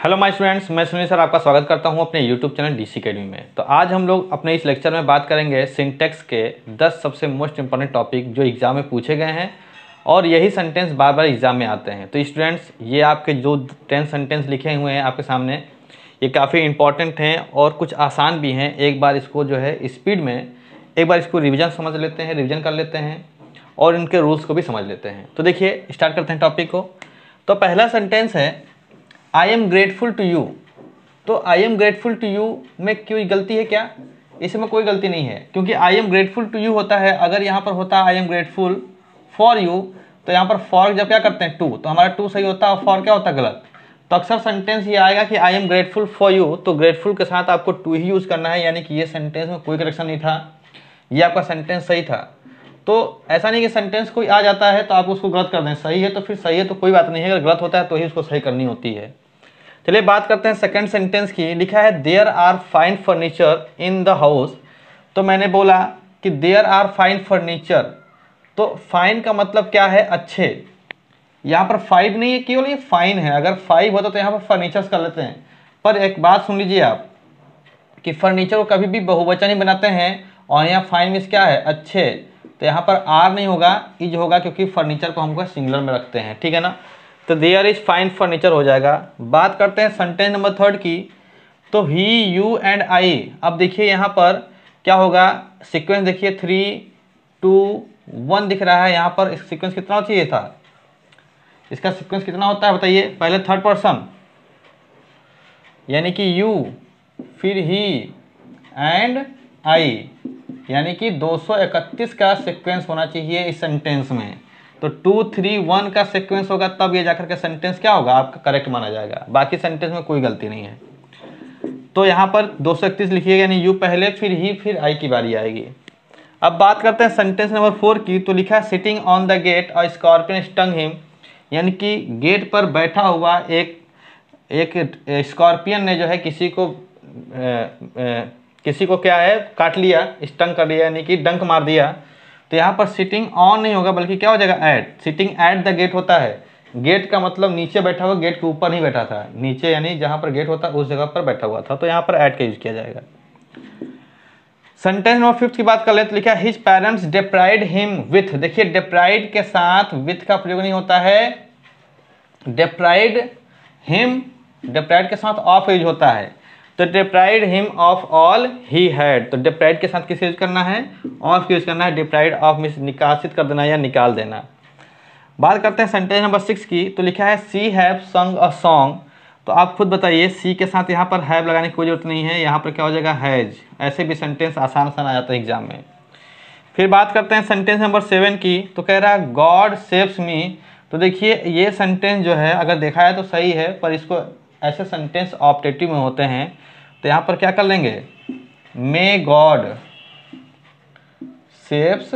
Hello my students मैं Sunil sir आपका स्वागत करता हूँ अपने YouTube channel D C academy में। तो आज हम लोग अपने इस लेक्चर में बात करेंगे सिंटेक्स के 10 सबसे मोस्ट इंपॉर्टेंट टॉपिक जो एग्ज़ाम में पूछे गए हैं और यही सेंटेंस बार बार एग्ज़ाम में आते हैं। तो स्टूडेंट्स ये आपके जो टेन सेंटेंस लिखे हुए हैं आपके सामने, ये काफ़ी इंपॉर्टेंट हैं और कुछ आसान भी हैं। एक बार इसको जो है स्पीड में, एक बार इसको रिविज़न समझ लेते हैं रिविज़न कर लेते हैं और इनके रूल्स को भी समझ लेते हैं। तो देखिए स्टार्ट करते हैं टॉपिक को। तो पहला सेंटेंस है I am grateful to you तो I am grateful to you में कोई गलती है क्या? इसमें कोई गलती नहीं है, क्योंकि I am grateful to you होता है। अगर यहाँ पर होता I am grateful for you तो यहाँ पर फॉर जब क्या करते हैं? टू तो हमारा टू सही होता है और फॉर क्या होता? है गलत. तो अक्सर सेंटेंस ये आएगा कि I am grateful for you तो ग्रेटफुल के साथ आपको टू ही यूज़ करना है, यानी कि ये सेंटेंस में कोई करेक्शन नहीं था, ये आपका सेंटेंस सही था। तो ऐसा नहीं कि सेंटेंस कोई आ जाता है तो आप उसको गलत कर दें। सही है तो फिर सही है तो कोई बात नहीं है। अगर गलत होता है तो ही उसको सही करनी होती है। चलिए बात करते हैं सेकंड सेंटेंस की। लिखा है there are fine furniture in the house तो मैंने बोला कि देयर आर फाइन फर्नीचर तो फाइन का मतलब क्या है? अच्छे। यहाँ पर फाइव नहीं है, केवल ये फाइन है। अगर फाइव होता तो यहाँ पर फर्नीचर्स कर लेते हैं। पर एक बात सुन लीजिए आप, कि फर्नीचर को कभी भी बहुवचन ही बनाते हैं और यहाँ फाइन मीन्स क्या है? अच्छे। तो यहाँ पर आर नहीं होगा इज़ होगा, क्योंकि फर्नीचर को हमको सिंगुलर में रखते हैं। ठीक है ना? तो देयर इज़ फाइन फर्नीचर हो जाएगा। बात करते हैं सेंटेंस नंबर थर्ड की। तो ही यू एंड आई अब देखिए यहाँ पर क्या होगा? सीक्वेंस देखिए थ्री टू वन दिख रहा है। यहाँ पर सीक्वेंस कितना चाहिए था? इसका सीक्वेंस कितना होता है बताइए। पहले थर्ड पर्सन यानी कि यू फिर ही एंड आई यानी कि 231 का सीक्वेंस होना चाहिए इस सेंटेंस में। तो टू थ्री वन का सीक्वेंस होगा तब ये जाकर के सेंटेंस क्या होगा? आपका करेक्ट माना जाएगा। बाकी सेंटेंस में कोई गलती नहीं है। तो यहाँ पर दो सौ इकतीस लिखिएगा यानी यू पहले फिर ही फिर आई की बारी आएगी। अब बात करते हैं सेंटेंस नंबर फोर की। तो लिखा है सिटिंग ऑन द गेट और स्कॉर्पियन स्टंग हिम यानी कि गेट पर बैठा हुआ एक एक स्कॉर्पियन ने जो है किसी को ए, ए, किसी को क्या है? काट लिया स्टंग कर लिया यानी कि डंक मार दिया। तो यहाँ पर सिटिंग ऑन नहीं होगा, बल्कि क्या हो जाएगा? At sitting at the gate होता है। गेट का मतलब नीचे बैठा हुआ गेट के ऊपर नहीं बैठा था। नीचे यानी जहाँ पर गेट होता, उस जगह पर बैठा हुआ था। तो यहाँ पर एट का यूज़ किया जाएगा। सेंटेंस नंबर फिफ्थ की बात कर ले तो लिखा his parents deprived him with देखिए डिप्राइड के साथ विथ का प्रयोग नहीं होता है। डिप्राइड हिम डिप्राइड के साथ ऑफ़ यूज़ होता है। तो deprived him of all he had तो डिप्राइड के साथ किस यूज़ करना है? ऑफ़ यूज़ करना है डिप्राइड ऑफ़ मीन्स निकासित कर देना या निकाल देना। बात करते हैं सेंटेंस नंबर सिक्स की तो लिखा है सी हैव संग अ सॉन्ग तो आप खुद बताइए सी के साथ यहाँ पर हैव लगाने की कोई ज़रूरत नहीं है, यहाँ पर क्या हो जाएगा? हैज़ ऐसे भी सेंटेंस आसान आसान आ जाता है एग्ज़ाम में। फिर बात करते हैं सेंटेंस नंबर सेवन की तो कह रहा है गॉड सेव्स मी तो देखिए, ये सेंटेंस जो है, अगर देखा है तो सही है, पर इसको ऐसे सेंटेंस ऑप्टेटिव में होते हैं तो यहाँ पर क्या कर लेंगे? मे गॉड सेव्स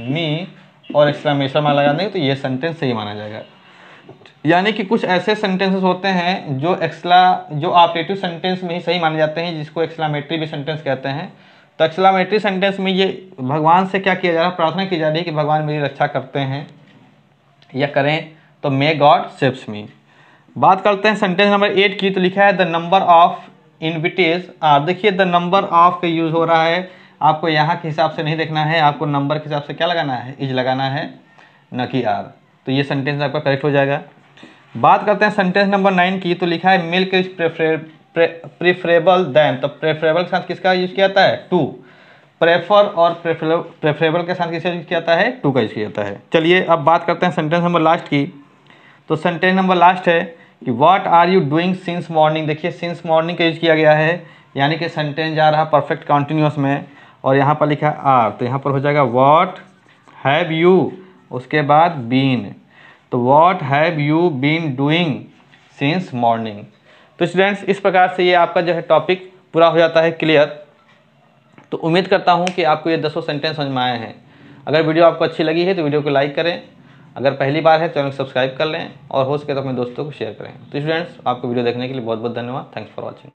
मी और एक्सक्लामेशन मार्क लगा देंगे तो ये सेंटेंस सही माना जाएगा। यानी कि कुछ ऐसे सेंटेंसेस होते हैं जो एक्सला जो ऑपरेटिव सेंटेंस में ही सही माने जाते हैं, जिसको एक्सलामेटरी भी सेंटेंस कहते हैं। तो एक्सलामेटरी सेंटेंस में ये भगवान से क्या किया जा रहा है? प्रार्थना की जा रही है कि भगवान मेरी रक्षा करते हैं या करें तो मे गॉड सेव्स मी बात करते हैं सेंटेंस नंबर एट की तो लिखा है the number of invitees are देखिए द नंबर ऑफ़ का यूज़ हो रहा है। आपको यहाँ के हिसाब से नहीं देखना है, आपको नंबर के हिसाब से क्या लगाना है? इज़ लगाना है, न कि आर तो ये सेंटेंस आपका करेक्ट हो जाएगा। बात करते हैं सेंटेंस नंबर नाइन की तो लिखा है मिल्क इज़ प्रेफरेबल दैन तो प्रेफरेबल के साथ किसका यूज़ किया जाता है? टू प्रेफर और प्रेफरेबल के साथ किसका यूज़ किया जाता है? टू का यूज़ किया जाता है। चलिए, अब बात करते हैं सेंटेंस नंबर लास्ट की। तो सेंटेंस नंबर लास्ट है कि what are you doing since morning देखिए सिंस मॉर्निंग का यूज़ किया गया है, यानी कि सेंटेंस जा रहा परफेक्ट कॉन्टिन्यूस में, और यहाँ पर लिखा आर तो यहाँ पर हो जाएगा व्हाट हैव यू उसके बाद बीन तो what have you been doing since morning तो स्टूडेंट्स इस प्रकार से ये आपका जो है टॉपिक पूरा हो जाता है क्लियर तो उम्मीद करता हूँ कि आपको ये दसों सेंटेंस समझ में आए हैं। अगर वीडियो आपको अच्छी लगी है तो वीडियो को लाइक करें। अगर पहली बार है, चैनल को सब्सक्राइब कर लें और हो सके तो अपने दोस्तों को शेयर करें। तो स्टूडेंट्स आपको वीडियो देखने के लिए बहुत बहुत धन्यवाद। Thanks for watching